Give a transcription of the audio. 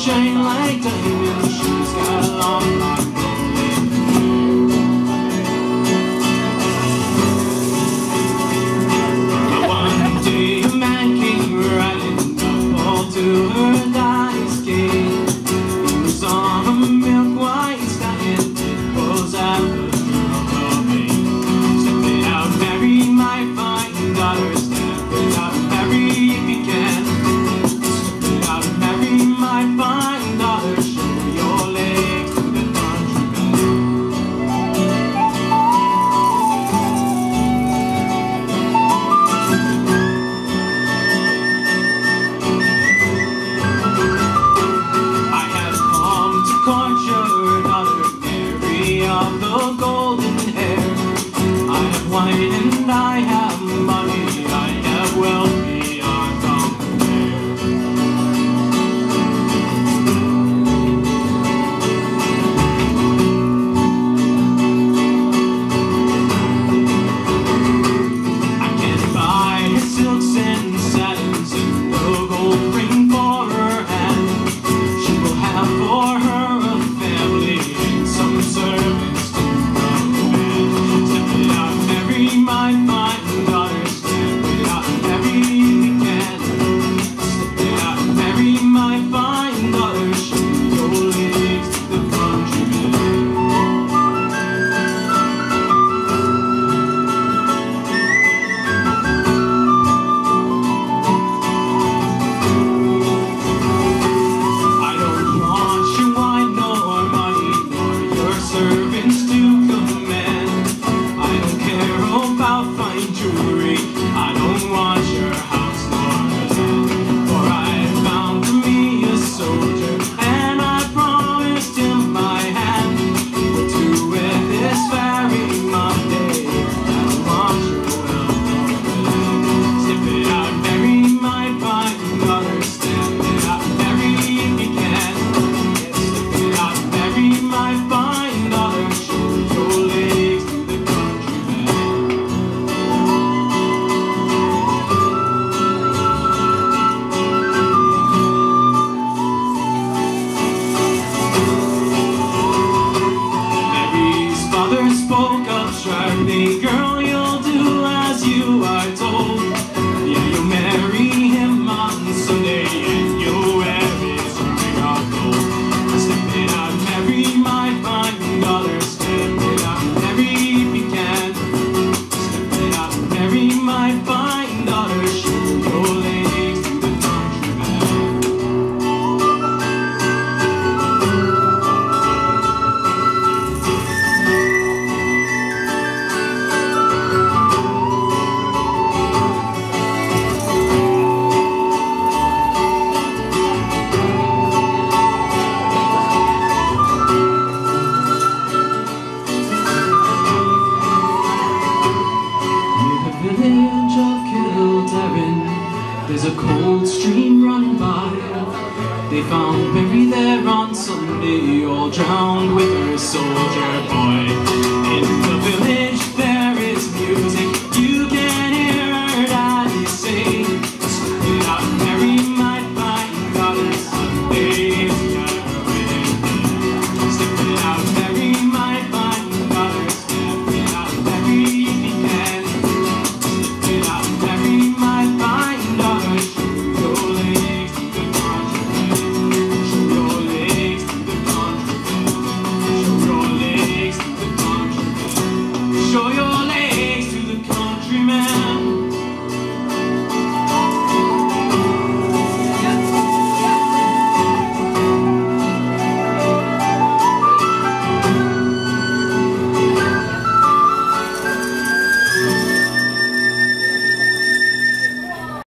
shine like diamonds. She's got a long your golden hair. I have white try me, girl, you'll do as you are told. Yeah, you'll marry him on Sunday, and you'll wear his ring of gold. Step in, I Mary my fine daughter. Step in, I Mary pecan. Step in, I Mary my fine. They found buried there on Sunday, all drowned with her soldier boy.